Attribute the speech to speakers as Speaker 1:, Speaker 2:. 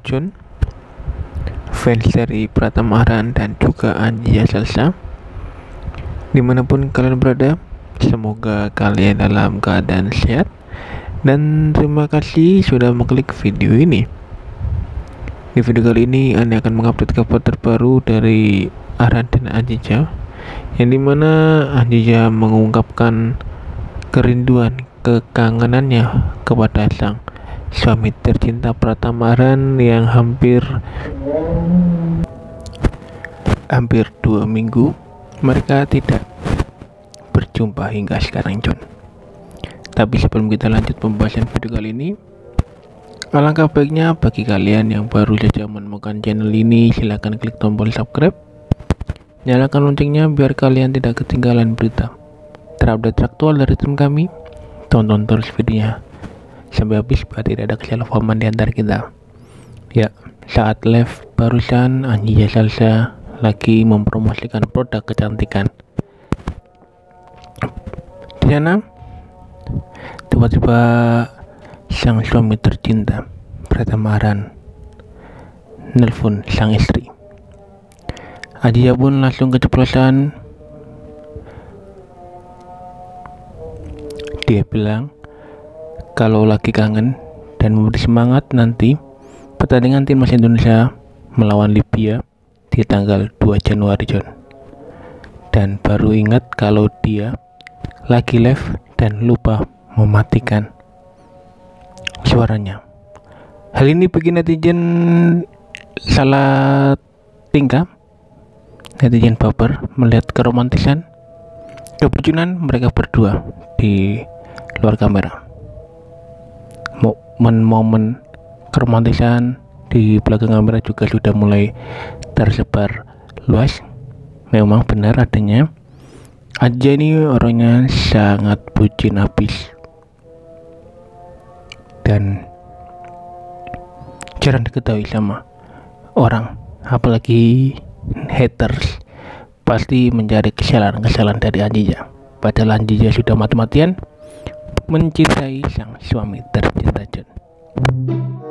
Speaker 1: John fans dari Pratama Arhan dan juga Anjia Salsa di mana pun kalian berada semoga kalian dalam keadaan sehat. Dan terima kasih sudah mengklik video ini. Di video kali ini Anda akan mengupdate kabar terbaru dari Arhan dan Anjija yang di mana Anjija mengungkapkan kerinduan kekangenannya kepada sang suami tercinta Pratama Arhan yang hampir hampir dua minggu mereka tidak berjumpa hingga sekarang John. Tapi sebelum kita lanjut pembahasan video kali ini alangkah baiknya bagi kalian yang baru saja menemukan channel ini silahkan klik tombol subscribe nyalakan loncengnya biar kalian tidak ketinggalan berita terupdate aktual dari tim kami. Tonton terus videonya sampai habis biar tidak ada kesalahpahaman di antara kita. Ya saat live barusan Anjia Salsa lagi mempromosikan produk kecantikan. Di sana tiba-tiba sang suami tercinta Pratama Arhan nelpon sang istri. Adia pun langsung keceplosan. Dia bilang kalau lagi kangen dan memberi semangat nanti pertandingan timnas Indonesia melawan Libya di tanggal 2 Januari John. Dan baru ingat kalau dia lagi live dan lupa mematikan suaranya. Hal ini bikin netizen salah tingkah netizen baper melihat keromantisan kebucunan mereka berdua di luar kamera momen-momen keromantisan di belakang kamera juga sudah mulai tersebar luas. Memang benar adanya. Aja ini orangnya sangat bucin habis. Dan jarang diketahui sama orang apalagi haters pasti mencari kesalahan-kesalahan dari Anjija. Padahal Anjija sudah mati-matian mencintai sang suami tercinta John. Thank you.